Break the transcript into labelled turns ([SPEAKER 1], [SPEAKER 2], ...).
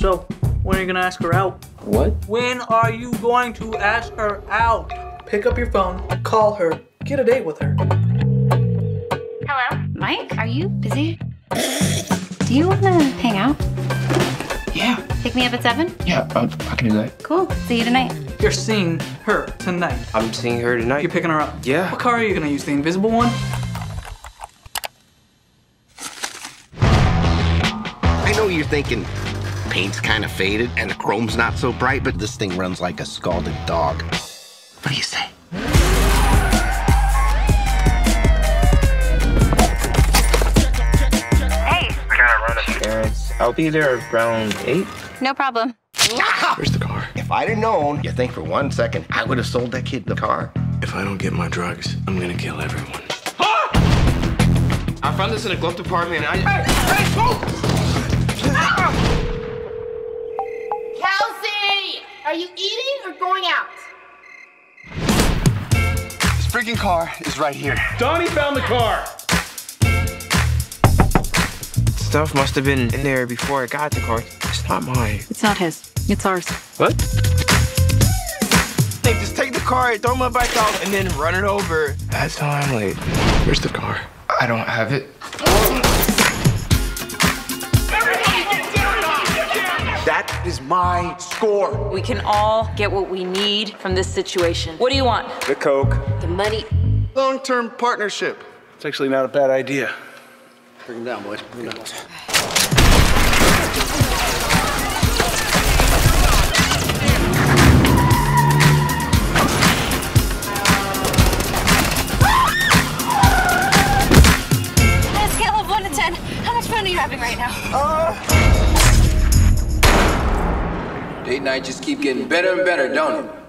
[SPEAKER 1] So, when are you gonna ask her out?
[SPEAKER 2] What?
[SPEAKER 1] When are you going to ask her out? Pick up your phone, call her, get a date with her.
[SPEAKER 3] Hello? Mike, are you busy? Do you want to hang out?
[SPEAKER 2] Yeah.
[SPEAKER 3] Pick me up at 7?
[SPEAKER 2] Yeah, I, I can do that.
[SPEAKER 3] Cool. See you tonight.
[SPEAKER 1] You're seeing her tonight.
[SPEAKER 2] I'm seeing her tonight.
[SPEAKER 1] You're picking her up.
[SPEAKER 2] Yeah.
[SPEAKER 1] What car are you gonna use? The invisible one?
[SPEAKER 4] I know you're thinking paint's kind of faded and the chrome's not so bright, but this thing runs like a scalded dog. What do you say?
[SPEAKER 3] Hey.
[SPEAKER 2] I gotta run to parents. I'll be there around 8.
[SPEAKER 3] No problem. Ah!
[SPEAKER 4] Where's the car? If I'd have known, you think for one second I would have sold that kid the car?
[SPEAKER 5] If I don't get my drugs, I'm gonna kill everyone.
[SPEAKER 2] I found this in a glove compartment. I. Hey! Hey!
[SPEAKER 6] Are you eating or going out?
[SPEAKER 5] This freaking car is right here.
[SPEAKER 7] Donnie found the car.
[SPEAKER 2] Stuff must have been in there before I got the car. It's not mine.
[SPEAKER 8] It's not his. It's ours.
[SPEAKER 2] What? They just take the car, throw my bike out, and then run it over. That's how I'm late.
[SPEAKER 5] Where's the car?
[SPEAKER 2] I don't have it.
[SPEAKER 7] My score.
[SPEAKER 8] We can all get what we need from this situation. What do you want?
[SPEAKER 7] The Coke.
[SPEAKER 8] The money.
[SPEAKER 5] Long-term partnership.
[SPEAKER 7] It's actually not a bad idea.
[SPEAKER 4] Bring him down, boys. Bring him down.
[SPEAKER 3] On a scale of 1 to 10, how much fun are you having right now?
[SPEAKER 9] Uh, Date night just keep getting better and better, don't it?